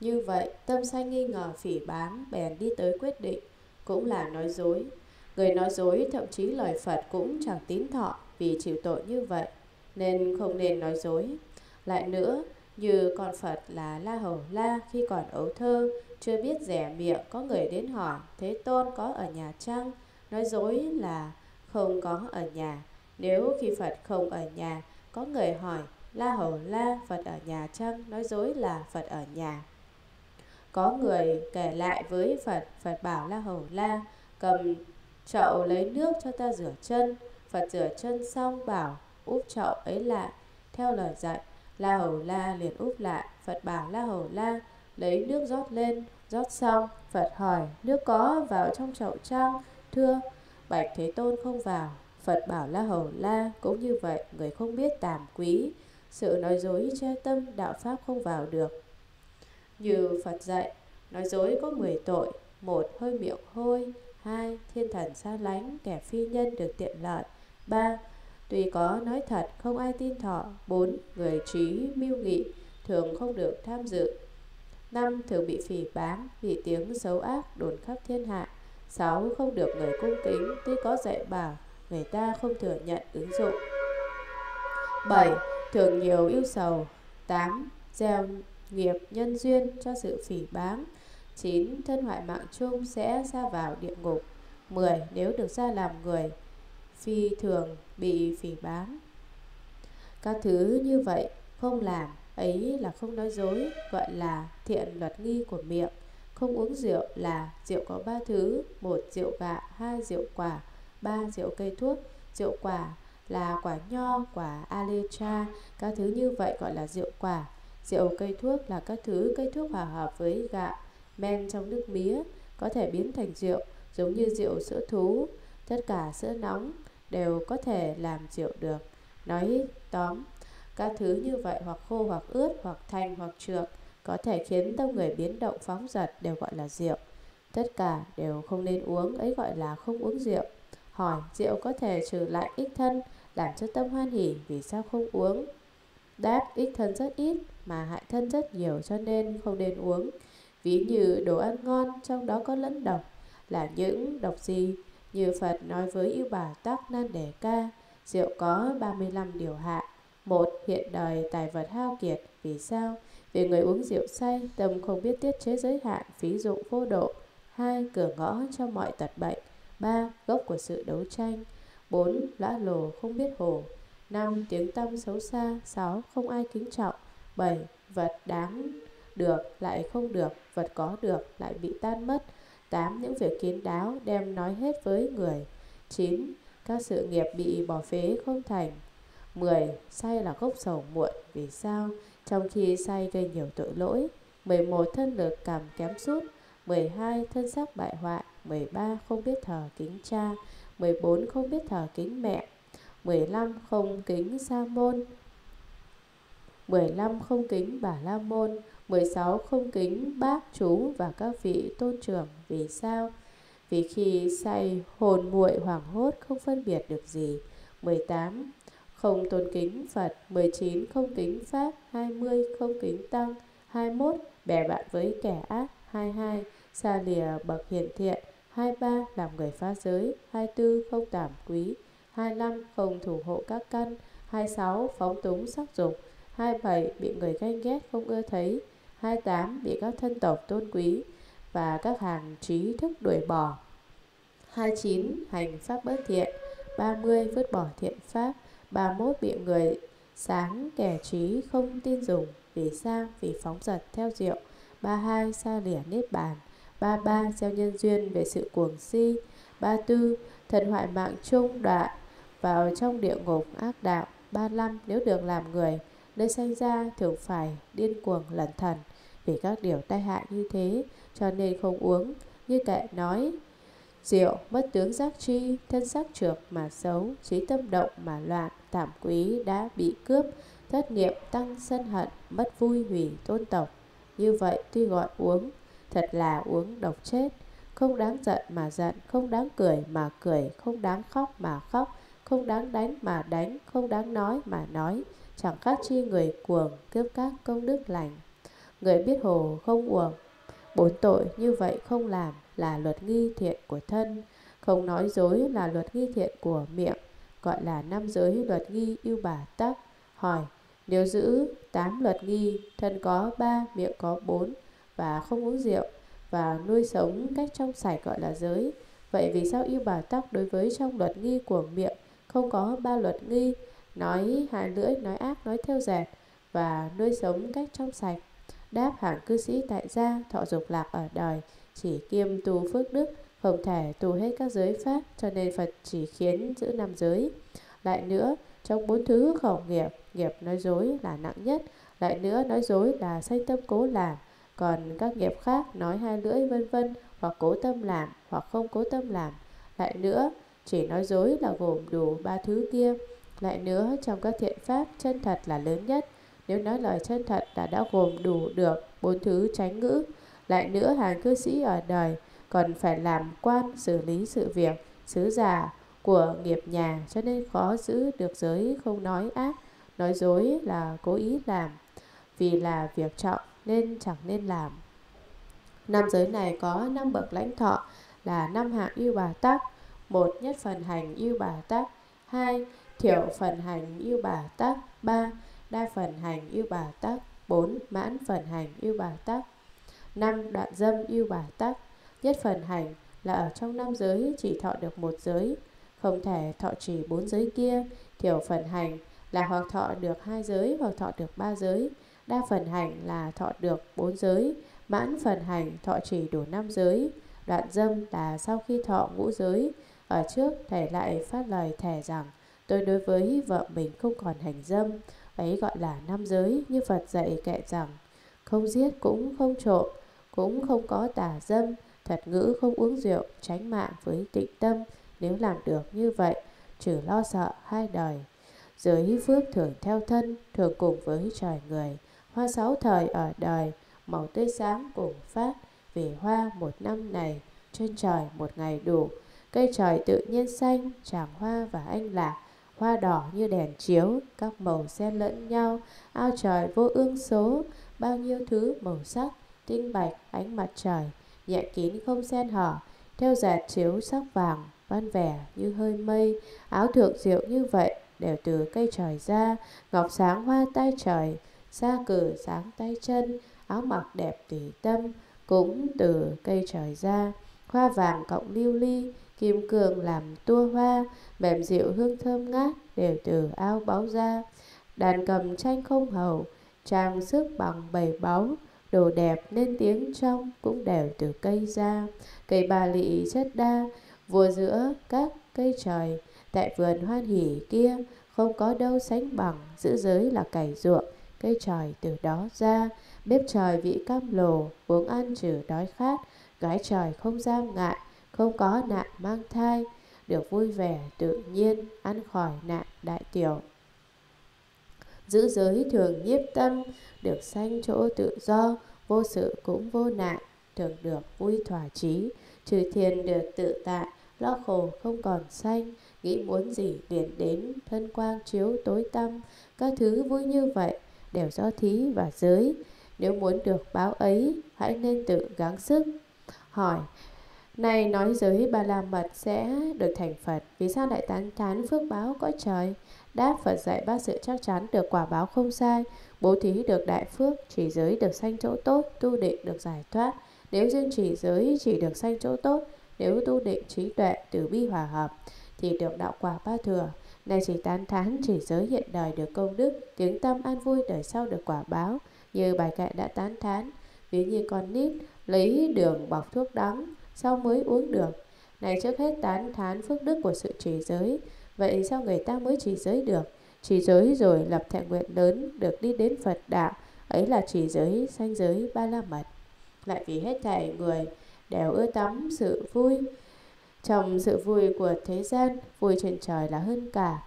Như vậy, tâm sanh nghi ngờ phỉ báng bèn đi tới quyết định, cũng là nói dối. Người nói dối thậm chí lời Phật cũng chẳng tín thọ vì chịu tội như vậy, nên không nên nói dối. Lại nữa, như con Phật là La Hầu La khi còn ấu thơ, chưa biết rẻ miệng có người đến hỏi Thế Tôn có ở nhà chăng? Nói dối là không có ở nhà. Nếu khi Phật không ở nhà, có người hỏi La Hầu La Phật ở nhà chăng? Nói dối là Phật ở nhà. Có người kể lại với Phật, Phật bảo La Hầu La cầm chậu lấy nước cho ta rửa chân. Phật rửa chân xong bảo úp chậu ấy lại theo lời dạy. La Hầu La liền úp lại, Phật bảo La Hầu La lấy nước rót lên, rót xong, Phật hỏi nước có vào trong chậu chăng? Thưa, Bạch Thế Tôn không vào. Phật bảo La Hầu La cũng như vậy, người không biết tàm quý, sự nói dối che tâm đạo pháp không vào được. Như Phật dạy, nói dối có 10 tội, một hơi miệng hôi, hai thiên thần xa lánh, kẻ phi nhân được tiện lợi, ba Tuy có nói thật không ai tin thọ 4. Người trí mưu nghị thường không được tham dự 5. Thường bị phỉ báng vì tiếng xấu ác đồn khắp thiên hạ 6. Không được người cung kính Tuy có dạy bảo Người ta không thừa nhận ứng dụng 7. Thường nhiều yêu sầu 8. Gieo nghiệp nhân duyên cho sự phỉ báng 9. Thân hoại mạng chung sẽ ra vào địa ngục 10. Nếu được ra làm người phi thường bị phỉ báng. Các thứ như vậy không làm, ấy là không nói dối, gọi là thiện luật nghi của miệng. Không uống rượu là rượu có ba thứ, một rượu gạo, hai rượu quả, ba rượu cây thuốc. Rượu quả là quả nho, quả alecha, các thứ như vậy gọi là rượu quả. Rượu cây thuốc là các thứ cây thuốc hòa hợp với gạo, men trong nước mía, có thể biến thành rượu, giống như rượu sữa thú. Tất cả sữa nóng, đều có thể làm rượu được. Nói tóm, các thứ như vậy hoặc khô hoặc ướt hoặc thanh hoặc trượt có thể khiến tâm người biến động phóng giật đều gọi là rượu. Tất cả đều không nên uống, ấy gọi là không uống rượu. Hỏi, rượu có thể trừ lại ích thân, làm cho tâm hoan hỉ, vì sao không uống? đáp ích thân rất ít mà hại thân rất nhiều cho nên không nên uống. Ví như đồ ăn ngon trong đó có lẫn độc là những độc gì? Như Phật nói với yêu bà Tắc Nan Đề Ca, rượu có 35 điều hạ. Một, hiện đời tài vật hao kiệt. Vì sao? Vì người uống rượu say, tâm không biết tiết chế giới hạn, phí dụng vô độ. Hai, cửa ngõ cho mọi tật bệnh. Ba, gốc của sự đấu tranh. Bốn, lõa lồ không biết hồ 5. Tiếng tâm xấu xa 6. Không ai kính trọng 7. Vật đáng được lại không được, Vật có được lại bị tan mất 8. Những việc kiến đáo đem nói hết với người 9. Các sự nghiệp bị bỏ phế không thành 10. Say là gốc sầu muộn Vì sao? Trong khi say gây nhiều tội lỗi 11. Thân lực cảm kém sút 12. Thân xác bại hoại 13. Không biết thờ kính cha 14. Không biết thờ kính mẹ 15. Không kính sa môn 15. Không kính bà la môn 16. Không kính bác chú và các vị tôn trưởng Vì sao? Vì khi say hồn muội hoảng hốt không phân biệt được gì 18. Không tôn kính Phật 19. Không kính Pháp 20. Không kính Tăng 21. Bè bạn với kẻ ác 22. Xa lìa bậc hiền thiện 23. Làm người phá giới 24. Không tảm quý 25. Không thủ hộ các căn 26. Phóng túng sắc dục 27. Bị người ganh ghét không ưa thấy 28. Bị các thân tộc tôn quý và các hàng trí thức đuổi bỏ 29. Hành pháp bất thiện 30. Vứt bỏ thiện pháp 31. Bị người sáng kẻ trí không tin dùng Vì sao? Vì phóng giật theo rượu 32. Xa lìa nếp bàn 33. Gieo nhân duyên về sự cuồng si 34. Thần hoại mạng chung đoạn vào trong địa ngục ác đạo. 35. Nếu được làm người, Nơi sanh ra thường phải điên cuồng, lẩn thần Vì các điều tai hại như thế, Cho nên không uống. Như kệ nói Rượu mất tướng giác chi, Thân xác trượt mà xấu, Trí tâm động mà loạn Tạm quý đã bị cướp, Thất niệm tăng sân hận, Mất vui hủy tôn tộc. Như vậy tuy gọi uống, Thật là uống độc chết. Không đáng giận mà giận, Không đáng cười mà cười, Không đáng khóc mà khóc. Không đáng đánh mà đánh, Không đáng nói mà nói. Chẳng khác chi người cuồng cướp các công đức lành. Người biết hồ không uổng. Bốn tội như vậy không làm là luật nghi thiện của thân. Không nói dối là luật nghi thiện của miệng. Gọi là năm giới luật nghi yêu bà tắc. Hỏi, nếu giữ tám luật nghi, Thân có ba, miệng có bốn Và không uống rượu Và nuôi sống cách trong sạch gọi là giới, Vậy vì sao yêu bà tắc đối với trong luật nghi của miệng không có ba luật nghi Nói hai lưỡi, nói ác, nói theo dệt Và nuôi sống cách trong sạch. Đáp hạng cư sĩ tại gia thọ dục lạc ở đời Chỉ kiêm tu phước đức Không thể tu hết các giới pháp Cho nên Phật chỉ khiến giữ năm giới. Lại nữa trong bốn thứ khẩu nghiệp Nghiệp nói dối là nặng nhất Lại nữa nói dối là sanh tâm cố làm. Còn các nghiệp khác nói hai lưỡi vân vân Hoặc cố tâm làm Hoặc không cố tâm làm. Lại nữa chỉ nói dối là gồm đủ ba thứ kia Lại nữa trong các thiện pháp chân thật là lớn nhất nếu nói lời chân thật là đã gồm đủ được bốn thứ tránh ngữ. Lại nữa hàng cư sĩ ở đời còn phải làm quan xử lý sự việc, sứ giả của nghiệp nhà cho nên khó giữ được giới không nói ác, nói dối là cố ý làm. Vì là việc trọng nên chẳng nên làm. Năm giới này có năm bậc lãnh thọ là năm hạng yêu bà tắc, một nhất phần hành yêu bà tắc, hai thiểu phần hành yêu bà tắc, ba đa phần hành yêu bà tắc 4. Mãn phần hành yêu bà tắc 5. Đoạn dâm yêu bà tắc Nhất phần hành là ở trong năm giới chỉ thọ được một giới. Không thể thọ chỉ bốn giới kia. Thiểu phần hành là hoặc thọ được hai giới hoặc thọ được ba giới. Đa phần hành là thọ được bốn giới. Mãn phần hành thọ chỉ đủ năm giới. Đoạn dâm là sau khi thọ ngũ giới. Ở trước, thầy lại phát lời thẻ rằng, Tôi đối với vợ mình không còn hành dâm, ấy gọi là nam giới như Phật dạy kệ rằng, không giết cũng không trộm, cũng không có tà dâm thật ngữ không uống rượu, tránh mạng với tịnh tâm, nếu làm được như vậy, trừ lo sợ hai đời. Giới phước thường theo thân, thường cùng với trời người, hoa sáu thời ở đời, màu tươi sáng cùng phát vì hoa một năm này, trên trời một ngày đủ cây trời tự nhiên xanh tràng hoa và anh lạc hoa đỏ như đèn chiếu, các màu xen lẫn nhau, ao trời vô ương số, bao nhiêu thứ màu sắc, tinh bạch, ánh mặt trời, nhẹ kín không xen hở, theo dệt chiếu sắc vàng, văn vẻ như hơi mây, áo thượng diệu như vậy, đều từ cây trời ra, ngọc sáng hoa tay trời, xa cử sáng tay chân, áo mặc đẹp tỉ tâm, cũng từ cây trời ra, hoa vàng cộng lưu ly, kim cương làm tua hoa, mềm dịu hương thơm ngát đều từ ao báu ra. Đàn cầm tranh không hầu, trang sức bằng bảy báu, đồ đẹp nên tiếng trong cũng đều từ cây ra. Cây bà lị chất đa, vua giữa các cây trời, tại vườn hoan hỉ kia, không có đâu sánh bằng, giữ giới là cày ruộng, cây trời từ đó ra. Bếp trời vị cam lồ, uống ăn trừ đói khát, gái trời không giam ngại, không có nạn mang thai, được vui vẻ tự nhiên, ăn khỏi nạn đại tiểu. Giữ giới thường nhiếp tâm, được sanh chỗ tự do, vô sự cũng vô nạn, thường được vui thỏa chí, trừ thiền được tự tại, lo khổ không còn sanh, nghĩ muốn gì liền đến, thân quang chiếu tối tâm, các thứ vui như vậy đều do thí và giới. Nếu muốn được báo ấy, hãy nên tự gắng sức. Hỏi, này, nói giới ba la mật sẽ được thành Phật. Vì sao lại tán thán phước báo cõi trời? Đáp Phật dạy ba sự chắc chắn được quả báo không sai. Bố thí được đại phước, Chỉ giới được sanh chỗ tốt, Tu định được giải thoát. Nếu riêng chỉ giới, chỉ được sanh chỗ tốt. Nếu tu định trí tuệ, từ bi hòa hợp, Thì được đạo quả ba thừa. Này chỉ tán thán chỉ giới hiện đời được công đức, Tiếng tâm an vui đời sau được quả báo. Như bài kệ đã tán thán. Ví như con nít lấy đường bọc thuốc đắng sau mới uống được. Này trước hết tán thán phước đức của sự trì giới. Vậy sao người ta mới trì giới được? Trì giới rồi lập thệ nguyện lớn được đi đến Phật đạo. Ấy là trì giới, sanh giới, ba la mật. Lại vì hết thảy người đều ưa tắm sự vui. Trong sự vui của thế gian, vui trên trời là hơn cả.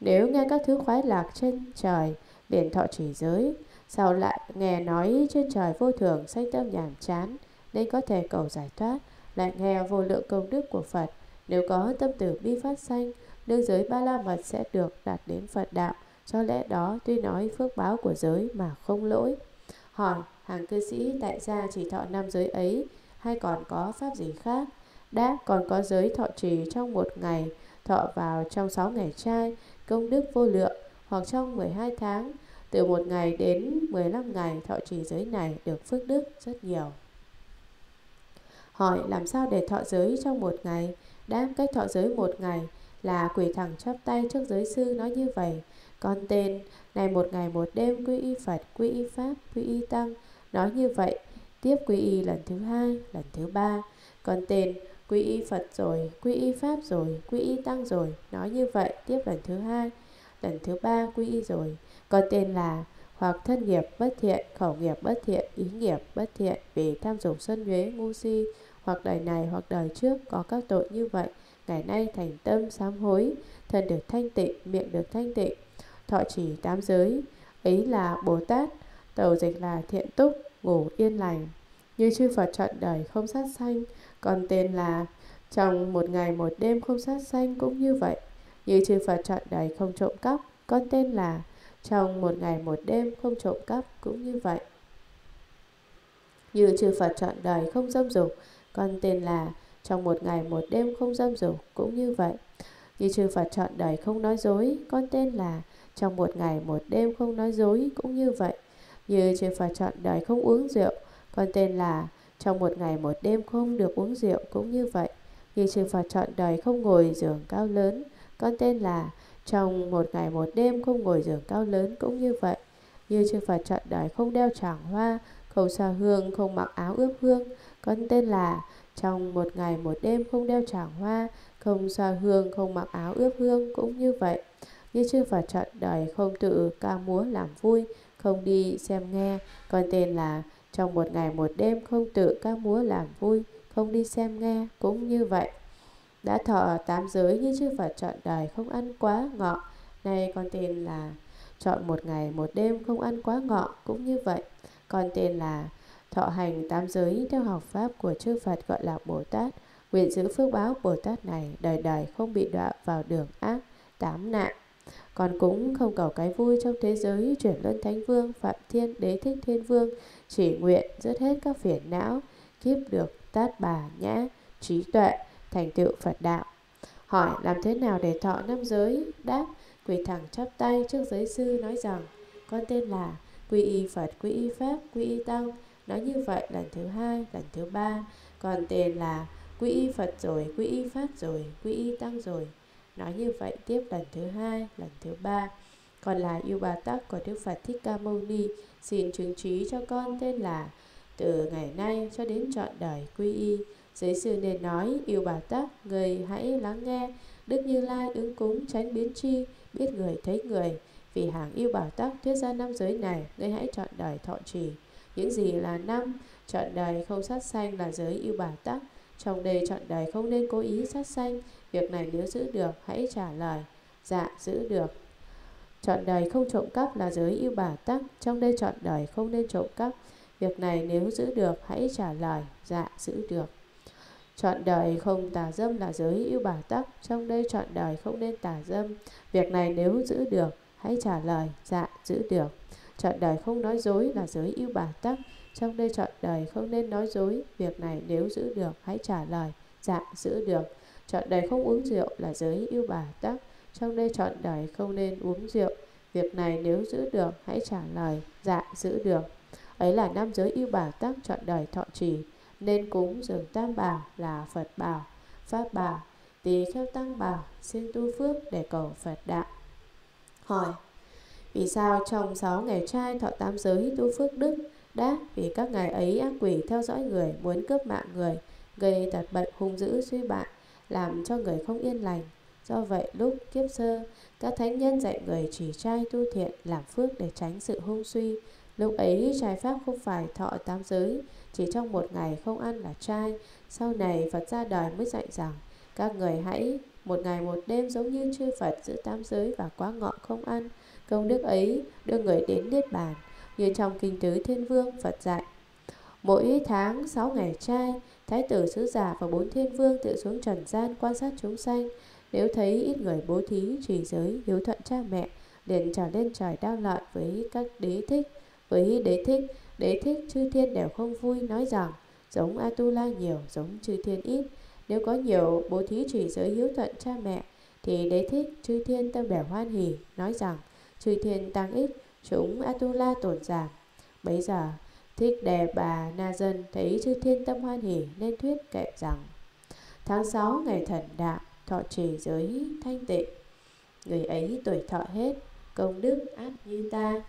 Nếu nghe các thứ khoái lạc trên trời, liền thọ trì giới. Sau lại nghe nói trên trời vô thường sanh tâm nhàm chán, nên có thể cầu giải thoát lại nghe vô lượng công đức của Phật. Nếu có tâm tử bi phát sanh, đương giới ba la mật sẽ được đạt đến Phật đạo. Cho lẽ đó tuy nói phước báo của giới mà không lỗi. Hỏi, Hàng cư sĩ tại gia chỉ thọ năm giới ấy Hay còn có pháp gì khác Đã còn có giới thọ trì trong một ngày Thọ vào trong sáu ngày trai Công đức vô lượng Hoặc trong 12 tháng Từ một ngày đến 15 ngày thọ trì giới này Được phước đức rất nhiều Hỏi làm sao để thọ giới trong một ngày? Đang cách thọ giới một ngày Là quỳ thẳng chắp tay trước giới sư nói như vậy. Con tên này một ngày một đêm quy y Phật, quy y Pháp, quy y Tăng Nói như vậy. Tiếp quy y lần thứ hai, lần thứ ba. Con tên quy y Phật rồi, quy y Pháp rồi, quy y Tăng rồi Nói như vậy. Tiếp lần thứ hai, lần thứ ba quy y rồi. Con tên là hoặc thân nghiệp bất thiện, khẩu nghiệp bất thiện, ý nghiệp bất thiện vì tham dục sân nhuế, ngu si hoặc đời này hoặc đời trước có các tội như vậy, ngày nay thành tâm sám hối, thân được thanh tịnh, miệng được thanh tịnh. Thọ chỉ tám giới, ấy là bồ tát, tàu dịch là thiện túc, ngủ yên lành. Như chư phật chọn đời không sát sanh, còn tên là trong một ngày một đêm không sát sanh cũng như vậy. Như chư phật chọn đời không trộm cắp, con tên là trong một ngày một đêm không trộm cắp cũng như vậy. Như chư Phật chọn đời không dâm dục con tên là trong một ngày một đêm không dâm dục cũng như vậy. Như chư Phật chọn đời không nói dối, con tên là trong một ngày một đêm không nói dối cũng như vậy. Như chư Phật chọn đời không uống rượu, con tên là trong một ngày một đêm không được uống rượu cũng như vậy. Như chư Phật chọn đời không ngồi giường cao lớn, con tên là trong một ngày một đêm không ngồi giường cao lớn cũng như vậy. Như chư Phật chọn đời không đeo tràng hoa, không xa hương, không mặc áo ướp hương, con tên là trong một ngày một đêm không đeo tràng hoa, không xoa hương, không mặc áo ướp hương cũng như vậy. Như chư Phật chọn đời không tự ca múa làm vui, không đi xem nghe, con tên là trong một ngày một đêm không tự ca múa làm vui, không đi xem nghe cũng như vậy. Đã thọ tám giới như chư Phật chọn đời không ăn quá ngọ, nay con tên là chọn một ngày một đêm không ăn quá ngọ cũng như vậy. Con tên là Thọ hành tam giới theo học pháp của chư Phật gọi là Bồ Tát, nguyện giữ phước báo Bồ Tát này đời đời không bị đọa vào đường ác, tám nạn. Còn cũng không cầu cái vui trong thế giới chuyển luân thánh vương, phạm thiên, đế thích thiên vương, chỉ nguyện dứt hết các phiền não, kiếp được tát bà nhã, trí tuệ, thành tựu Phật đạo. Hỏi làm thế nào để thọ năm giới? Đáp, quỳ thẳng chắp tay trước giới sư nói rằng, con tên là quy y Phật, quy y Pháp, quy y Tăng, Nói như vậy lần thứ hai, lần thứ ba. Còn tên là quy y Phật rồi, quy y Pháp rồi, quy y Tăng rồi. Nói như vậy tiếp lần thứ hai, lần thứ ba. Còn là yêu bà tắc của Đức Phật Thích Ca Mâu Ni Xin chứng trí cho con tên là Từ ngày nay cho đến trọn đời quy y. Giới sư nên nói yêu bà tắc Người hãy lắng nghe. Đức Như Lai ứng cúng tránh biến chi Biết người thấy người. Vì hàng yêu bảo tắc thuyết ra năm giới này, ngươi hãy chọn đời thọ trì. Những gì là năm, chọn đời không sát sanh là giới yêu bảo tắc trong đây chọn đời không nên cố ý sát sanh. Việc này nếu giữ được, hãy trả lời. Dạ giữ được. Chọn đời không trộm cắp là giới yêu bảo tắc trong đây chọn đời không nên trộm cắp. Việc này nếu giữ được, hãy trả lời. Dạ giữ được. Chọn đời không tà dâm là giới yêu bảo tắc trong đây chọn đời không nên tà dâm. Việc này nếu giữ được hãy trả lời dạ giữ được. Chọn đời không nói dối là giới yêu bà tắc Trong đây chọn đời không nên nói dối, Việc này nếu giữ được, hãy trả lời Dạ giữ được. Chọn đời không uống rượu là giới yêu bà tắc Trong đây chọn đời không nên uống rượu, Việc này nếu giữ được, hãy trả lời Dạ giữ được. Ấy là năm giới yêu bà tắc chọn đời thọ trì. Nên cúng dường tam bảo là Phật bảo, Pháp bảo. Tỳ kheo tăng bảo, Xin tu phước để cầu Phật đạo. Hỏi vì sao trong 6 ngày trai thọ tam giới tu phước đức? Đáp vì các ngày ấy ác quỷ theo dõi người muốn cướp mạng người, gây tật bệnh hung dữ suy bại, làm cho người không yên lành. Do vậy lúc kiếp sơ, các thánh nhân dạy người chỉ trai tu thiện làm phước để tránh sự hung suy. Lúc ấy trai pháp không phải thọ tam giới, chỉ trong một ngày không ăn là trai. Sau này Phật ra đời mới dạy rằng các người hãy một ngày một đêm giống như chư Phật giữ tam giới và quá ngọ không ăn. Công đức ấy đưa người đến Niết Bàn. Như trong Kinh Tứ Thiên Vương Phật dạy Mỗi tháng 6 ngày trai Thái tử sứ giả và bốn thiên vương tự xuống trần gian quan sát chúng sanh. Nếu thấy ít người bố thí, trì giới, hiếu thuận cha mẹ liền trở lên trời đao lợi với các đế thích. Với đế thích, Đế thích chư thiên đều không vui nói rằng giống Atula nhiều, giống chư thiên ít. Nếu có nhiều bố thí trì giới hiếu thuận cha mẹ, thì đế thích chư thiên tâm bẻ hoan hỉ, nói rằng chư thiên tăng ít, chúng Atula tổn giảm. Bấy giờ, thích đề bà na dân thấy chư thiên tâm hoan hỉ nên thuyết kệ rằng Tháng 6 ngày thần đạo, thọ trì giới thanh tịnh. Người ấy tuổi thọ hết, công đức áp như ta.